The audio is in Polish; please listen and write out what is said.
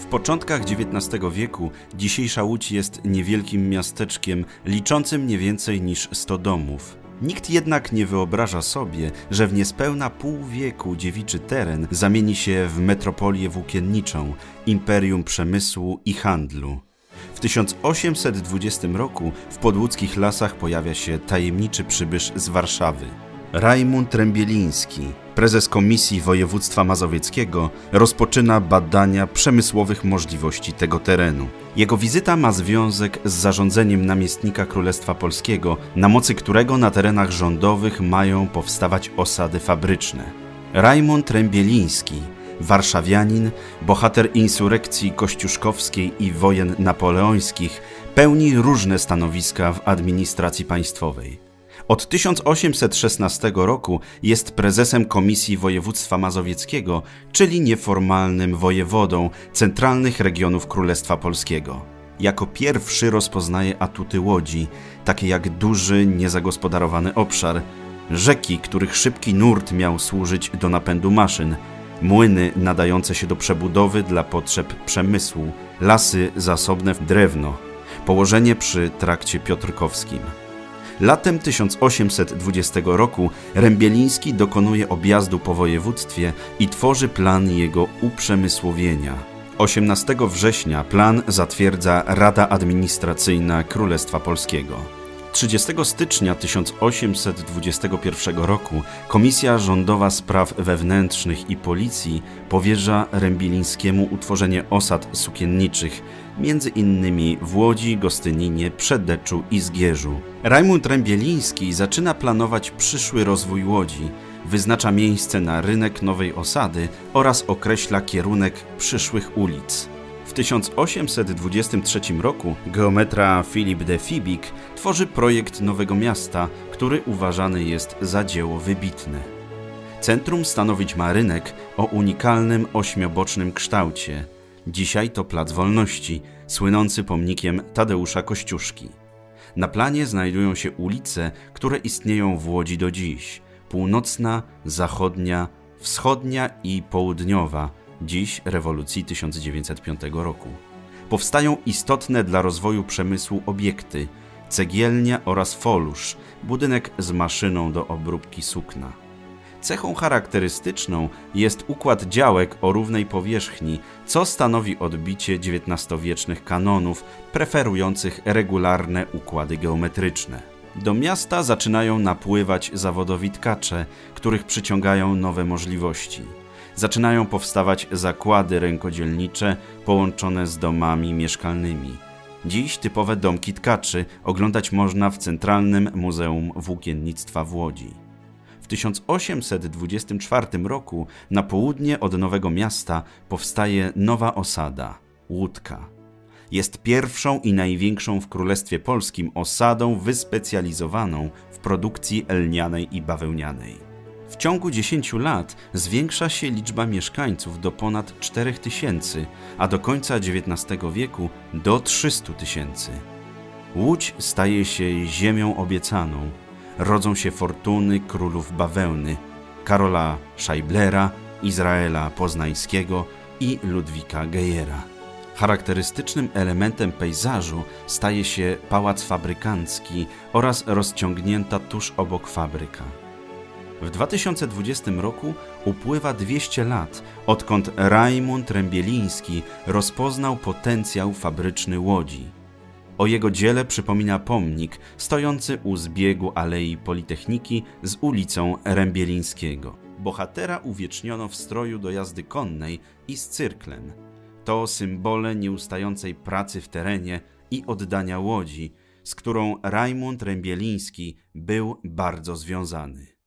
W początkach XIX wieku dzisiejsza Łódź jest niewielkim miasteczkiem liczącym nie więcej niż 100 domów. Nikt jednak nie wyobraża sobie, że w niespełna pół wieku dziewiczy teren zamieni się w metropolię włókienniczą, imperium przemysłu i handlu. W 1820 roku w podłódzkich lasach pojawia się tajemniczy przybysz z Warszawy. Rajmund Trębieliński, prezes Komisji Województwa Mazowieckiego, rozpoczyna badania przemysłowych możliwości tego terenu. Jego wizyta ma związek z zarządzeniem namiestnika Królestwa Polskiego, na mocy którego na terenach rządowych mają powstawać osady fabryczne. Rajmund Trębieliński, warszawianin, bohater insurekcji kościuszkowskiej i wojen napoleońskich, pełni różne stanowiska w administracji państwowej. Od 1816 roku jest prezesem Komisji Województwa Mazowieckiego, czyli nieformalnym wojewodą centralnych regionów Królestwa Polskiego. Jako pierwszy rozpoznaje atuty łodzi, takie jak duży, niezagospodarowany obszar, rzeki, których szybki nurt miał służyć do napędu maszyn, młyny nadające się do przebudowy dla potrzeb przemysłu, lasy zasobne w drewno, położenie przy trakcie piotrkowskim. Latem 1820 roku Rębieliński dokonuje objazdu po województwie i tworzy plan jego uprzemysłowienia. 18 września plan zatwierdza Rada Administracyjna Królestwa Polskiego. 30 stycznia 1821 roku Komisja Rządowa Spraw Wewnętrznych i Policji powierza Rębilińskiemu utworzenie osad sukienniczych, między innymi w Łodzi, Gostyninie, Przedeczu i Zgierzu. Rajmund Rębieliński zaczyna planować przyszły rozwój Łodzi, wyznacza miejsce na rynek nowej osady oraz określa kierunek przyszłych ulic. W 1823 roku geometra Philip de Fibik tworzy projekt nowego miasta, który uważany jest za dzieło wybitne. Centrum stanowić ma rynek o unikalnym ośmiobocznym kształcie. Dzisiaj to Plac Wolności, słynący pomnikiem Tadeusza Kościuszki. Na planie znajdują się ulice, które istnieją w Łodzi do dziś. Północna, zachodnia, wschodnia i południowa – dziś rewolucji 1905 roku. Powstają istotne dla rozwoju przemysłu obiekty, cegielnia oraz folusz, budynek z maszyną do obróbki sukna. Cechą charakterystyczną jest układ działek o równej powierzchni, co stanowi odbicie XIX-wiecznych kanonów preferujących regularne układy geometryczne. Do miasta zaczynają napływać zawodowi tkacze, których przyciągają nowe możliwości zaczynają powstawać zakłady rękodzielnicze połączone z domami mieszkalnymi. Dziś typowe domki tkaczy oglądać można w Centralnym Muzeum Włókiennictwa w Łodzi. W 1824 roku na południe od Nowego Miasta powstaje nowa osada Łódka. Jest pierwszą i największą w Królestwie Polskim osadą wyspecjalizowaną w produkcji lnianej i bawełnianej. W ciągu 10 lat zwiększa się liczba mieszkańców do ponad 4000, a do końca XIX wieku do 300 tysięcy. Łódź staje się ziemią obiecaną. Rodzą się fortuny królów bawełny Karola Scheiblera, Izraela Poznańskiego i Ludwika Gejera. Charakterystycznym elementem pejzażu staje się pałac fabrykancki oraz rozciągnięta tuż obok fabryka. W 2020 roku upływa 200 lat, odkąd Rajmund Rębieliński rozpoznał potencjał fabryczny Łodzi. O jego dziele przypomina pomnik stojący u zbiegu Alei Politechniki z ulicą Rębielińskiego. Bohatera uwieczniono w stroju do jazdy konnej i z cyrklem. To symbole nieustającej pracy w terenie i oddania Łodzi, z którą Rajmund Rębieliński był bardzo związany.